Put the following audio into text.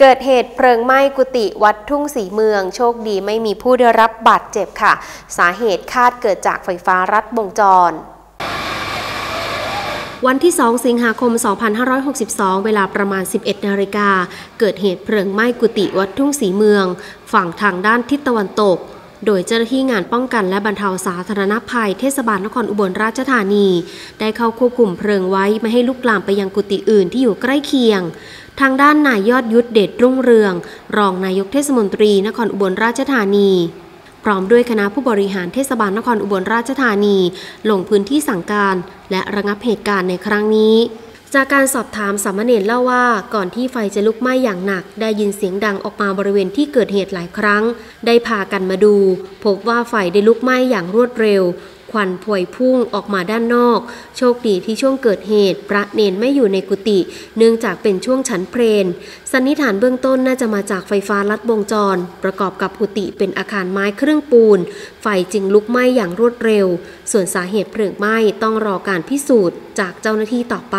เกิดเหตุเพลิงไหม้กุฏิวัดทุ่งสีเมือง โชคดีไม่มีผู้ได้รับบาดเจ็บค่ะ สาเหตุคาดเกิดจากไฟฟ้ารัดวงจรวันที่ 2 สิงหาคม 2562 เวลาประมาณ 11 นาฬิกา เกิดเหตุเพลิงไหม้กุฏิวัดทุ่งสีเมือง ฝั่งทางด้านทิศตะวันตก โดยเจ้าหน้าที่งานป้องกันและบรรเทาสาธารณภัยเทศบาลนครอุบลราชธานี ได้เข้าควบคุมเพลิงไว้ไม่ให้ลุกลามไปยังกุฏิอื่นที่อยู่ใกล้เคียง ทางด้านนายยอดยุทธเดชรุ่งเรือง รองนายกเทศมนตรีนครอุบลราชธานีพร้อมด้วยคณะผู้บริหารเทศบาลนครอุบลราชธานี ลงพื้นที่สั่งการ และระงับเหตุการณ์ในครั้งนี้ จากการสอบถามสามเณรเล่าว่าก่อนที่ไฟจะลุกไหม้อย่างหนัก ได้ยินเสียงดังออกมาบริเวณที่เกิดเหตุหลายครั้ง ได้พากันมาดู พบว่าไฟได้ลุกไหม้อย่างรวดเร็ว ควันพวยพุ่งออกมาด้านนอก โชคดีที่ช่วงเกิดเหตุ พระเนนไม่อยู่ในกุฏิเนื่องจากเป็นช่วงฉันเพลนสันนิษฐานเบื้องต้นน่าจะมาจากไฟฟ้าลัดวงจร ประกอบกับกุฏิเป็นอาคารไม้เครื่องปูน ไฟจึงลุกไหม้อย่างรวดเร็ว ส่วนสาเหตุเพลิงไหม้ต้องรอการพิสูจน์จากเจ้าหน้าที่ต่อไป